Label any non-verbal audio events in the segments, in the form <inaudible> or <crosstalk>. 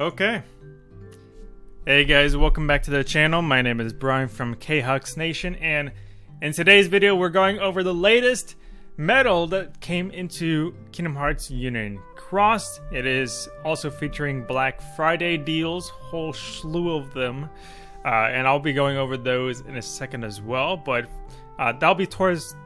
Okay. Hey guys, welcome back to the channel. My name is Brian from Khux Nation, and in today's video, we're going over the latest medal that came into Kingdom Hearts Union Cross. It is also featuring Black Friday deals, whole slew of them, uh, and I'll be going over those in a second as well. But uh, that'll be towards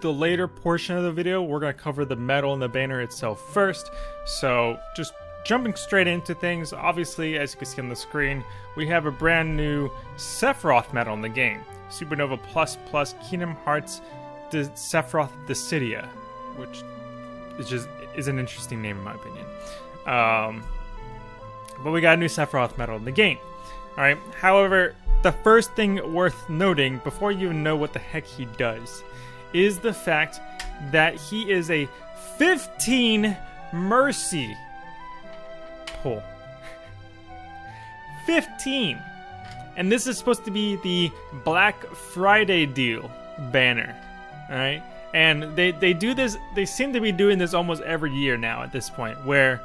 the later portion of the video. We're going to cover the medal and the banner itself first. So just jumping straight into things, obviously, as you can see on the screen, we have a brand new Sephiroth medal in the game. Supernova Plus Plus Kingdom Hearts De Sephiroth Dissidia, which is just is an interesting name in my opinion. Um, but we got a new Sephiroth medal in the game. All right. However, the first thing worth noting before you even know what the heck he does is the fact that he is a 15 mercy pull. 15. And this is supposed to be the Black Friday deal banner. Alright? And they, they do this, they seem to be doing this almost every year now at this point, where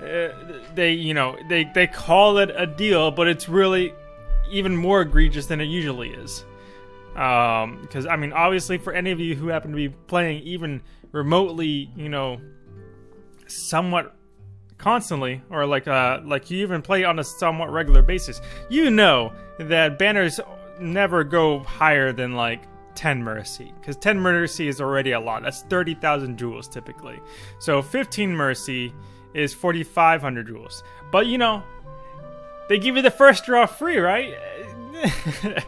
uh, they, you know, they, they call it a deal, but it's really even more egregious than it usually is. Um, because, I mean, obviously, for any of you who happen to be playing even remotely, you know, somewhat constantly or like uh like you even play on a somewhat regular basis. You know that banners never go higher than like 10 mercy because 10 mercy is already a lot. That's 30,000 jewels typically. So 15 mercy is 4,500 jewels. But you know they give you the first draw free right <laughs>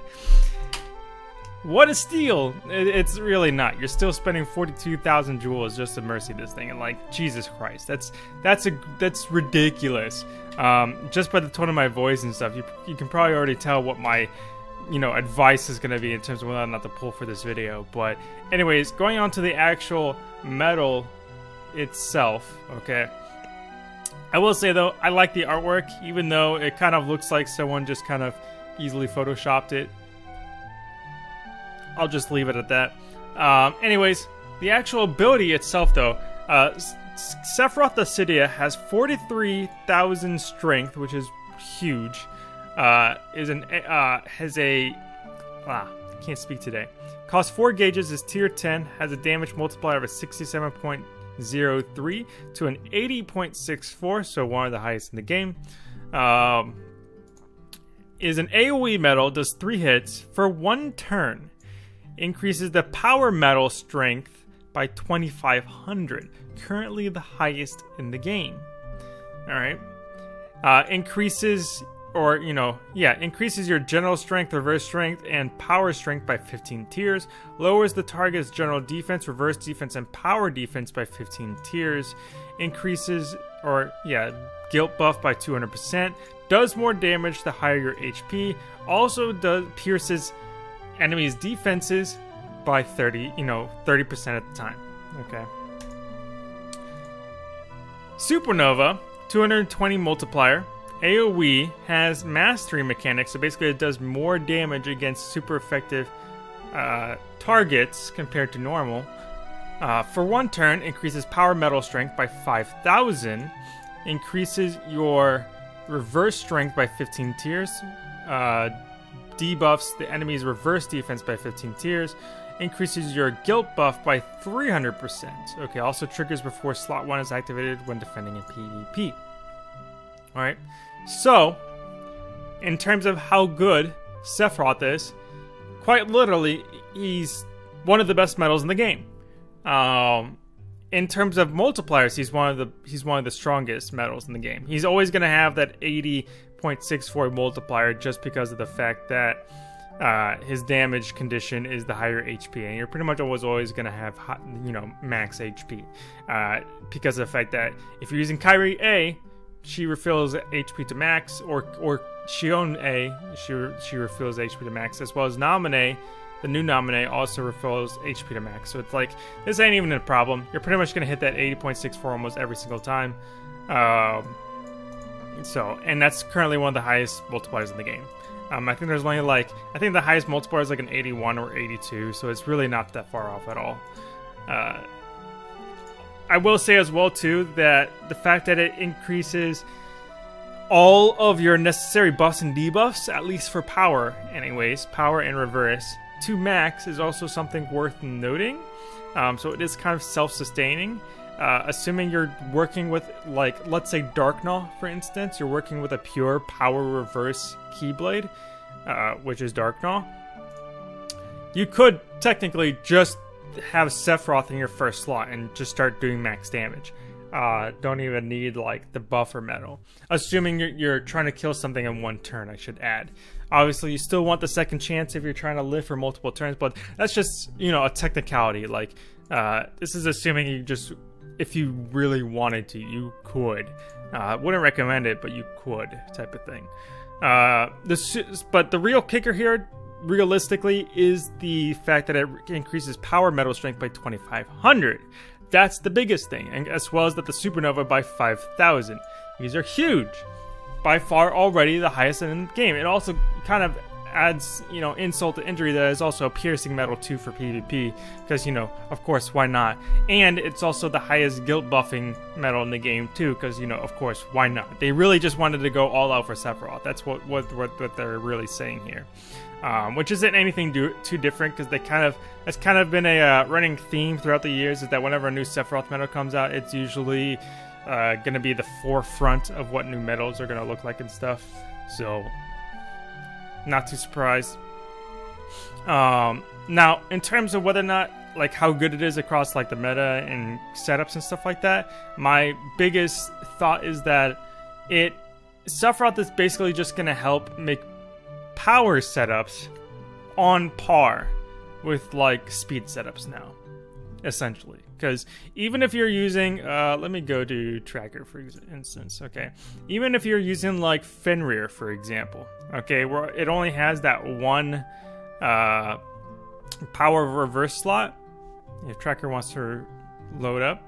What a steal! It's really not. You're still spending forty-two thousand jewels just to mercy this thing, and like Jesus Christ, that's that's a that's ridiculous. Um, just by the tone of my voice and stuff, you you can probably already tell what my you know advice is going to be in terms of whether or not to pull for this video. But anyways, going on to the actual medal itself. Okay. I will say though, I like the artwork, even though it kind of looks like someone just kind of easily photoshopped it I'll just leave it at that. Um, anyways, the actual ability itself, though, uh, Sephiroth Dissidia has 43,000 strength, which is huge. Uh, is an uh, has a ah can't speak today. Costs four gauges, is tier 10, has a damage multiplier of a 67.03 to an 80.64, so one of the highest in the game. Um, is an AoE medal, does three hits for one turn increases the power medal strength by 2500, currently the highest in the game. All right. Uh, increases, or, you know, yeah, increases your general strength, reverse strength, and power strength by 15 tiers. Lowers the target's general defense, reverse defense, and power defense by 15 tiers. Increases, or, yeah, guilt buff by 200%. Does more damage the higher your HP. Also does pierces enemies' defenses by 30, you know, 30% at the time. Okay. Supernova, 220 multiplier. AoE has mastery mechanics, so basically it does more damage against super effective uh, targets compared to normal. Uh, for one turn, increases power medal strength by 5,000, increases your reverse strength by 15 tiers, uh, debuffs the enemy's reverse defense by 15 tiers, increases your guilt buff by 300%. Okay, also triggers before slot 1 is activated when defending a PvP. Alright, so, in terms of how good Sephiroth is, quite literally, he's one of the best medals in the game. Um, in terms of multipliers, he's one of the he's one of the strongest medals in the game. He's always going to have that 80 0.64 multiplier just because of the fact that uh, his damage condition is the higher HP, and you're pretty much always always going to have hot, you know max HP uh, because of the fact that if you're using Kairi A, she refills HP to max, or or Xion A, she she refills HP to max, as well as Naminé, the new Naminé also refills HP to max. So it's like this ain't even a problem. You're pretty much going to hit that 80.64 almost every single time. Um, so, and that's currently one of the highest multipliers in the game. Um, I think there's only like, I think the highest multiplier is like an 81 or 82, so it's really not that far off at all. Uh, I will say as well too that the fact that it increases all of your necessary buffs and debuffs, at least for power, anyways, power and reverse, to max is also something worth noting. Um, so it is kind of self-sustaining. Uh, assuming you're working with, like, let's say Darkgnaw, for instance, you're working with a pure power reverse Keyblade, uh, which is Darkgnaw. You could technically just have Sephiroth in your first slot and just start doing max damage. Uh, don't even need like the buffer medal. Assuming you're, you're, trying to kill something in one turn, I should add. Obviously, you still want the second chance if you're trying to live for multiple turns, but that's just you know a technicality. Like uh, this is assuming you just if you really wanted to, you could. Uh, wouldn't recommend it, but you could type of thing. Uh, this, but the real kicker here, realistically, is the fact that it increases power medal strength by 2,500. That's the biggest thing, and as well as that the supernova by 5,000. These are huge. By far already the highest in the game. It also kind of adds, you know, insult to injury that is also a piercing medal too for PvP, because, you know, of course, why not? And it's also the highest guilt buffing medal in the game too, because, you know, of course, why not? They really just wanted to go all out for Sephiroth. That's what, what, what, what they're really saying here. Um, which isn't anything do, too different because they kind of it's kind of been a uh, running theme throughout the years is that whenever a new Sephiroth medal comes out, it's usually uh, going to be the forefront of what new medals are going to look like and stuff. So not too surprised. Um, now, in terms of whether or not like how good it is across like the meta and setups and stuff like that, my biggest thought is that it Sephiroth is basically just gonna help make power setups on par with like speed setups now, essentially. Because even if you're using, uh, let me go to tracker for instance. Okay, even if you're using like Fenrir for example, okay, where it only has that one uh, power reverse slot. If tracker wants to load up,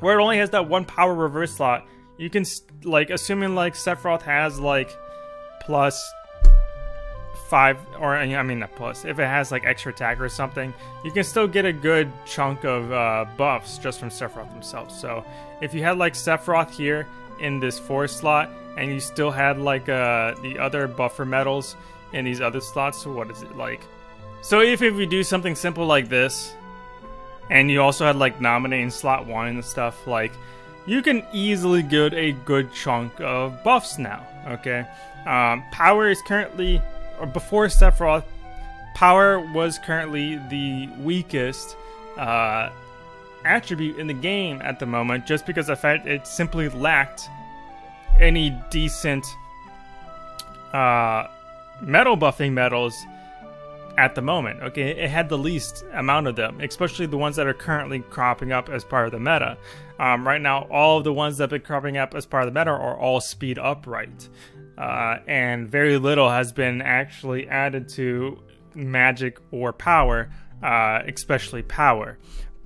where it only has that one power reverse slot, you can like assuming like Sephiroth has like plus five or I mean not plus if it has like extra attack or something you can still get a good chunk of uh, buffs just from Sephiroth himself. So if you had like Sephiroth here in this four slot and you still had like uh, the other buffer medals in these other slots so what is it like? So if, if we do something simple like this and you also had like Naminé in slot one and stuff like you can easily get a good chunk of buffs now okay? Um, power is currently before Sephiroth, power was currently the weakest uh, attribute in the game at the moment, just because of fact it simply lacked any decent uh, medal buffing medals at the moment. Okay, it had the least amount of them, especially the ones that are currently cropping up as part of the meta. Um, right now, all of the ones that have been cropping up as part of the meta are all speed upright uh, and very little has been actually added to magic or power, uh, especially power.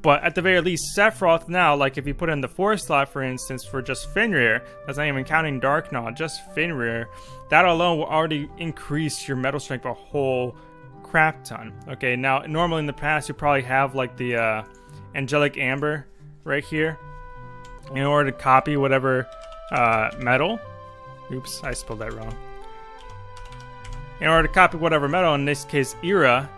But at the very least, Sephiroth now, like if you put in the four slot, for instance, for just Fenrir, that's not even counting Darkgnaw, just Fenrir, that alone will already increase your medal strength a whole crap ton. Okay, now normally in the past you probably have like the uh, Angelic Amber right here in order to copy whatever uh, medal Oops, I spelled that wrong. In order to copy whatever medal, in this case Terra,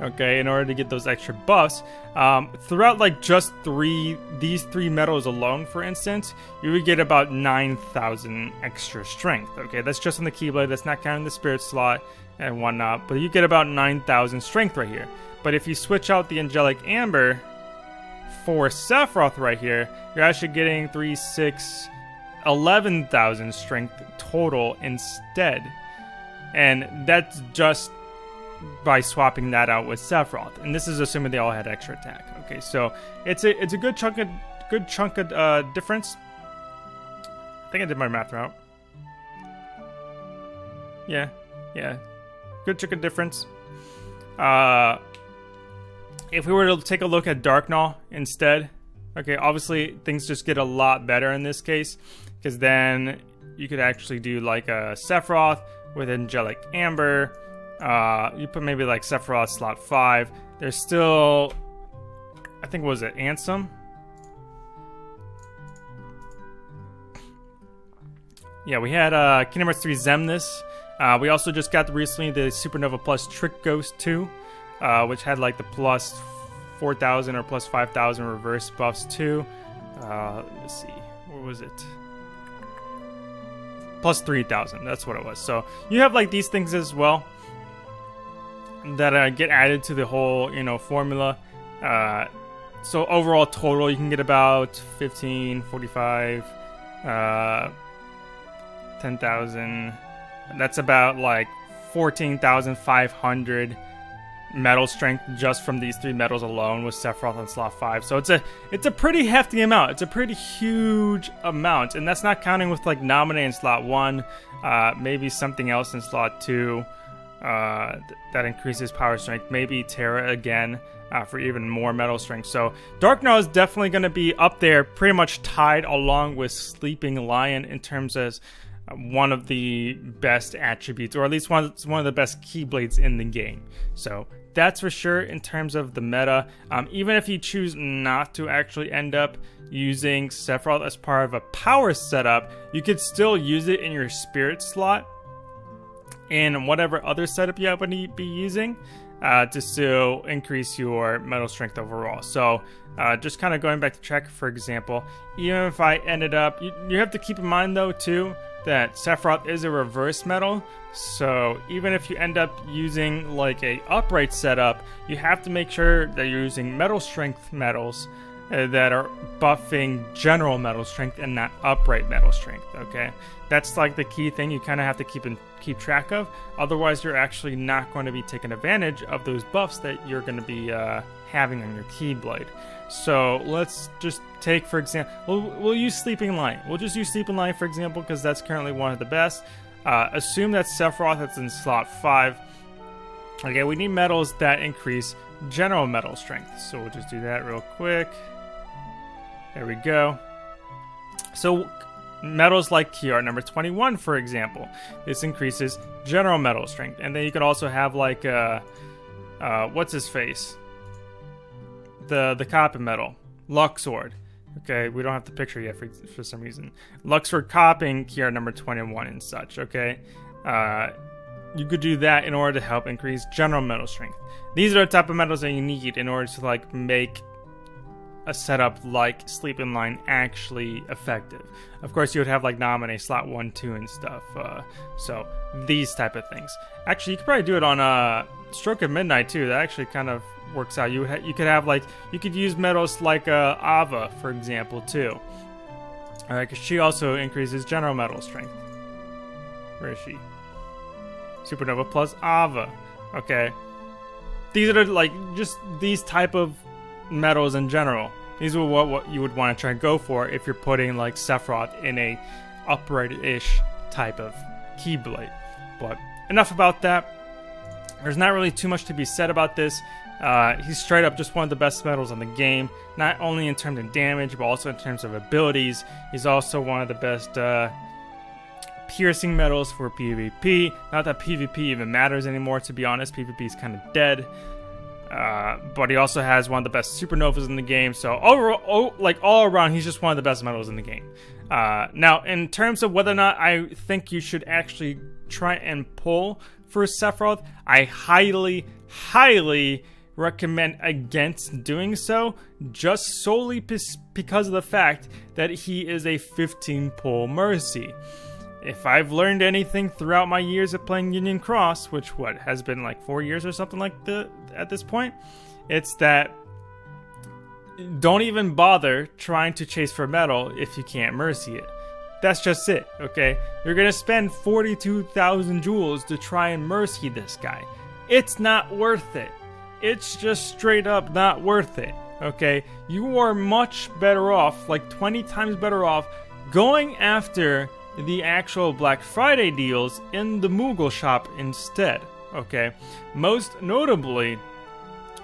okay, in order to get those extra buffs, um, throughout like just three, these three medals alone, for instance, you would get about 9,000 extra strength, okay? That's just on the Keyblade, that's not counting the Spirit slot and whatnot, but you get about 9,000 strength right here. But if you switch out the Angelic Amber for Sephiroth right here, you're actually getting 3, 6, 11,000 strength total instead. And that's just by swapping that out with Sephiroth. And this is assuming they all had extra attack. Okay, so it's a it's a good chunk of good chunk of uh, difference. I think I did my math right. Yeah, yeah, good chunk of difference. Uh, if we were to take a look at Darkgnaw instead, okay, obviously things just get a lot better in this case because then you could actually do like a Sephiroth with Angelic Amber. Uh, you put maybe like Sephiroth slot 5. There's still, I think, was it Ansem? yeah, we had uh, Kingdom Hearts 3 Xemnas. Uh, we also just got recently the Supernova Plus Trick Ghost 2, uh, which had like the plus 4,000 or plus 5,000 reverse buffs too. Uh, let's see, what was it? Plus 3,000, that's what it was. So you have like these things as well that uh, get added to the whole, you know, formula. Uh, so overall total, you can get about 15, 45, uh, 10,000. That's about like 14,500 medal strength just from these three medals alone with Sephiroth and slot 5. So it's a it's a pretty hefty amount. It's a pretty huge amount. And that's not counting with like Naminé in slot 1, uh, maybe something else in slot 2 uh, th- that increases power strength. Maybe Terra again uh, for even more medal strength. So Dark is definitely going to be up there, pretty much tied along with Sleeping Lion in terms of one of the best attributes, or at least one, one of the best Keyblades in the game. So that's for sure in terms of the meta. Um, even if you choose not to actually end up using Sephiroth as part of a power setup, you could still use it in your spirit slot and whatever other setup you happen to be using uh, to still increase your medal strength overall. So, uh, just kind of going back to track, for example, even if I ended up, you, you have to keep in mind though too that Sephiroth is a reverse medal. So even if you end up using like a upright setup, you have to make sure that you're using medal strength medals uh, that are buffing general medal strength and not upright medal strength. Okay, that's like the key thing you kind of have to keep in keep track of. Otherwise, you're actually not going to be taking advantage of those buffs that you're going to be uh, having on your Keyblade. So let's just take, for example, we'll, we'll use Sleeping Lion. We'll just use Sleeping Lion, for example, because that's currently one of the best. Uh, assume that Sephiroth that's in slot 5. Okay, we need medals that increase general medal strength. So we'll just do that real quick. There we go. So medals like art number 21 for example this increases general medal strength and then you could also have like uh, uh what's his face the the copy medal luxord okay we don't have the picture yet for, for some reason luxord copying key art number 21 and such okay uh you could do that in order to help increase general medal strength these are the type of medals that you need in order to like make a setup like Sleeping Lion actually effective. Of course, you would have like Naminé slot one, two, and stuff. Uh, so these type of things. Actually, you could probably do it on uh, Stroke of Midnight too. That actually kind of works out. You you could have like you could use medals like uh, Ava, for example, too. All right, because she also increases general medal strength. Where is she? Supernova plus Ava. Okay. These are like just these type of medals in general. These are what, what you would want to try and go for if you're putting like Sephiroth in a upright-ish type of Keyblade. But enough about that. There's not really too much to be said about this. Uh, he's straight up just one of the best medals in the game, not only in terms of damage, but also in terms of abilities. He's also one of the best uh, piercing medals for PvP. Not that PvP even matters anymore, to be honest. PvP is kind of dead. Uh, but he also has one of the best supernovas in the game. So overall, oh, like all around, he's just one of the best medals in the game. Uh, now, in terms of whether or not I think you should actually try and pull for Sephiroth, I highly, highly recommend against doing so, just solely because of the fact that he is a 15 pull Mercy if I've learned anything throughout my years of playing Union Cross, which what has been like four years or something like the at this point, it's that don't even bother trying to chase for medal if you can't mercy it. That's just it, okay? You're gonna spend 42,000 jewels to try and mercy this guy. It's not worth it. It's just straight up not worth it, okay? You are much better off, like 20 times better off, going after the actual Black Friday deals in the Moogle shop instead. Okay, most notably,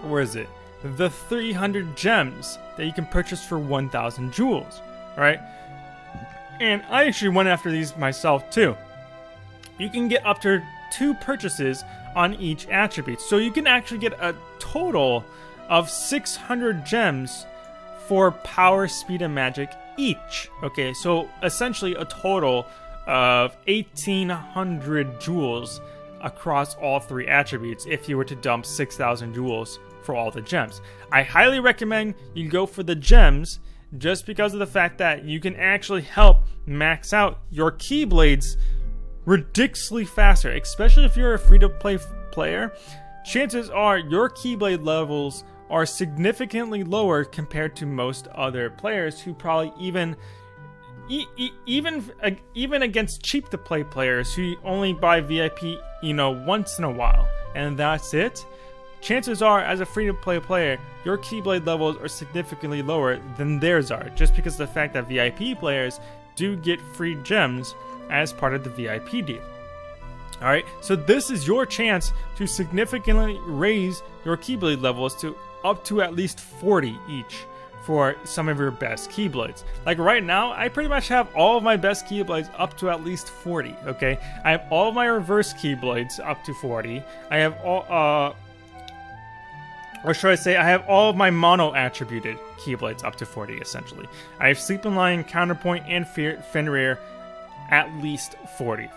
where is it? The 300 gems that you can purchase for 1,000 jewels, right? And I actually went after these myself too. You can get up to two purchases on each attribute, so you can actually get a total of 600 gems for power, speed, and magic each. Okay, so essentially a total of 1800 jewels across all three attributes if you were to dump 6000 jewels for all the gems. I highly recommend you go for the gems just because of the fact that you can actually help max out your keyblades ridiculously faster, especially if you're a free to play player. Chances are your keyblade levels are significantly lower compared to most other players who probably even e- e- even uh, even against cheap to play players who only buy VIP, you know, once in a while, and that's it. Chances are, as a free to play player, your Keyblade levels are significantly lower than theirs are, just because of the fact that VIP players do get free gems as part of the VIP deal. Alright, so this is your chance to significantly raise your Keyblade levels to up to at least 40 each for some of your best Keyblades. Like right now, I pretty much have all of my best Keyblades up to at least 40, okay? I have all my reverse Keyblades up to 40. I have all, uh, or should I say, I have all of my mono attributed Keyblades up to 40 essentially. I have Sleeping Lion, Counterpoint, and Fenrir at least 40.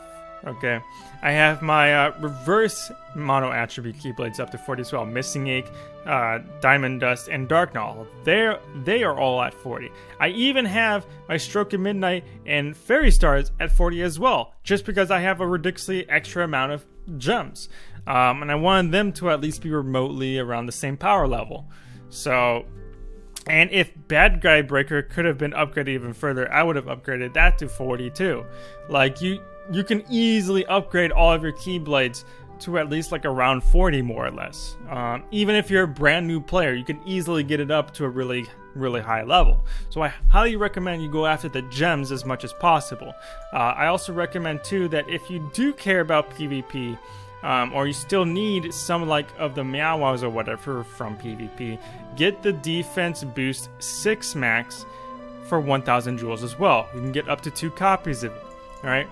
Okay, I have my uh, reverse mono attribute Keyblades up to 40 as well. Missing Ache, uh, Diamond Dust, and Darkgnaw. They're, they are all at 40. I even have my Stroke of Midnight and Fairy Stars at 40 as well, just because I have a ridiculously extra amount of gems. Um, and I wanted them to at least be remotely around the same power level. So, and if Bad Guy Breaker could have been upgraded even further, I would have upgraded that to 42. Like you, you can easily upgrade all of your Keyblades to at least like around 40 more or less. Um, even if you're a brand new player, you can easily get it up to a really, really high level. So I highly recommend you go after the gems as much as possible. Uh, I also recommend too that if you do care about PvP, um, or you still need some like of the Meow-Wows or whatever from PvP, get the defense boost 6 max for 1000 jewels as well. You can get up to two copies of it. Alright?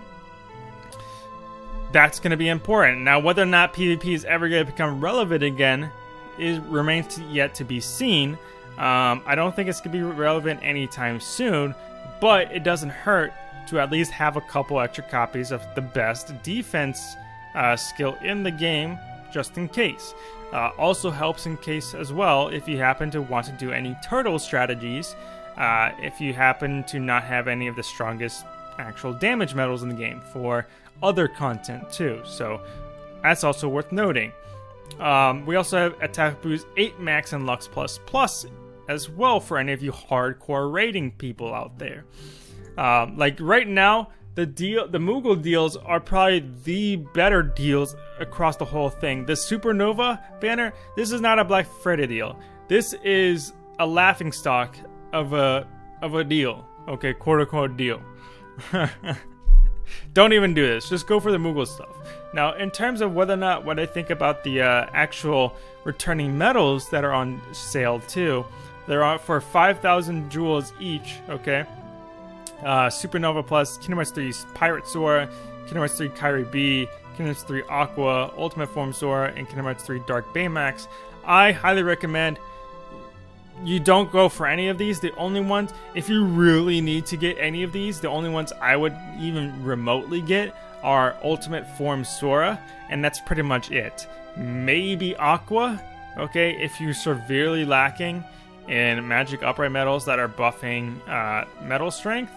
That's going to be important. Now, whether or not PvP is ever going to become relevant again is remains yet to be seen. Um, I don't think it's going to be relevant anytime soon, but it doesn't hurt to at least have a couple extra copies of the best defense uh, skill in the game just in case. Uh, also helps in case as well if you happen to want to do any turtle strategies, uh, if you happen to not have any of the strongest actual damage medals in the game for other content too. So that's also worth noting. Um, we also have attack boost 8 max and Lux Plus Plus as well for any of you hardcore rating people out there. Um, like right now, the deal the Moogle deals are probably the better deals across the whole thing. The Supernova banner, this is not a Black Friday deal. This is a laughing stock of a of a deal. Okay, quote unquote deal. <laughs> Don't even do this. Just go for the Moogle stuff. Now, in terms of whether or not what I think about the uh, actual returning medals that are on sale too, they're for 5,000 jewels each. Okay, uh, Supernova Plus, Kingdom Hearts 3 Pirate Sora, Kingdom Hearts 3 Kairi B, Kingdom Hearts 3 Aqua, Ultimate Form Sora, and Kingdom Hearts 3 Dark Baymax. I highly recommend you don't go for any of these. The only ones, if you really need to get any of these, the only ones I would even remotely get are Ultimate Form Sora, and that's pretty much it. Maybe Aqua, okay, if you're severely lacking in magic upright medals that are buffing uh, medal strength,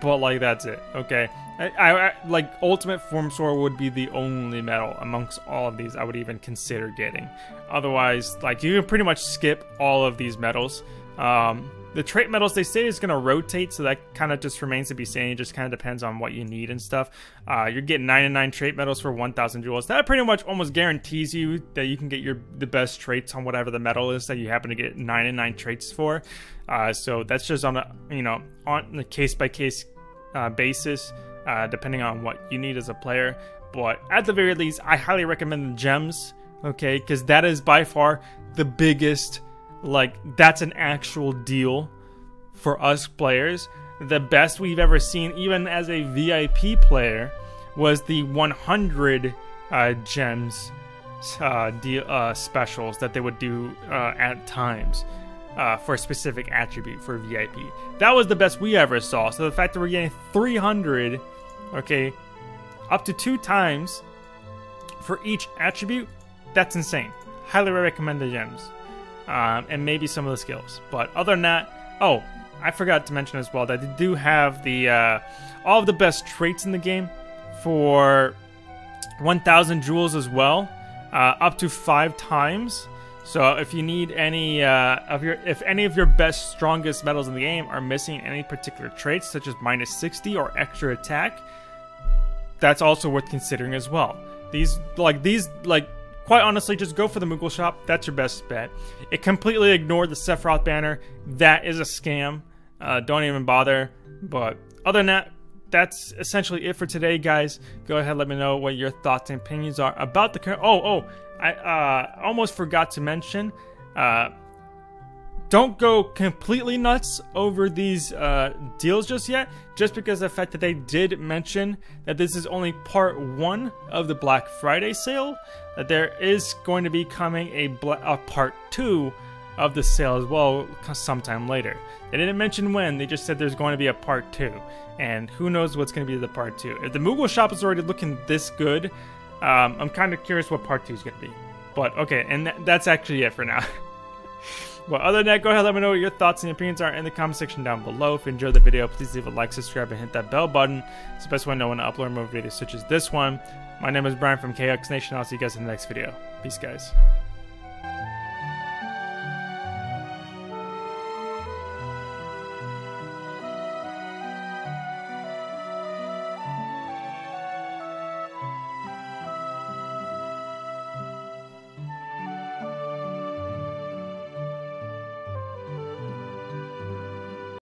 but like that's it. Okay, I, I, I, like ultimate form Sora would be the only medal amongst all of these I would even consider getting. Otherwise, like you can pretty much skip all of these medals. Um, the trait medals they say is going to rotate, so that kind of just remains to be seen. It just kind of depends on what you need and stuff. Uh, you're getting 99 trait medals for 1,000 jewels. That pretty much almost guarantees you that you can get your the best traits on whatever the medal is that you happen to get 99 traits for. Uh, so that's just on a you know on a case by case basis, uh, depending on what you need as a player. But at the very least, I highly recommend the gems. Okay, because that is by far the biggest like that's an actual deal for us players. The best we've ever seen, even as a VIP player, was the 100 uh, gems uh, deal, uh, specials that they would do uh, at times uh, for a specific attribute for VIP. That was the best we ever saw. So the fact that we're getting 300 Okay, up to two times for each attribute. That's insane. Highly recommend the gems, um, and maybe some of the skills. But other than that, oh, I forgot to mention as well that they do have the uh, all of the best traits in the game for 1,000 jewels as well, uh, up to five times. So if you need any uh, of your, if any of your best, strongest medals in the game are missing any particular traits, such as minus 60 or extra attack, that's also worth considering as well. These, like these, like quite honestly, just go for the Moogle shop. That's your best bet. It completely ignored the Sephiroth banner. That is a scam. Uh, don't even bother. But other than that, that's essentially it for today, guys. Go ahead, let me know what your thoughts and opinions are about the current. Oh, oh, I uh, almost forgot to mention. Uh, don't go completely nuts over these uh, deals just yet, just because the fact that they did mention that this is only part one of the Black Friday sale, that there is going to be coming a, a part two of the sale as well sometime later. They didn't mention when, they just said there's going to be a part two. And who knows what's going to be the part two. If the Moogle shop is already looking this good, um, I'm kind of curious what part two is going to be. But okay, and th that's actually it for now. <laughs> well, other than that, go ahead let me know what your thoughts and opinions are in the comment section down below. If you enjoyed the video, please leave a like, subscribe, and hit that bell button. It's the best way to know when I upload more videos such as this one. My name is Brian from Khux Nation. I'll see you guys in the next video. Peace, guys.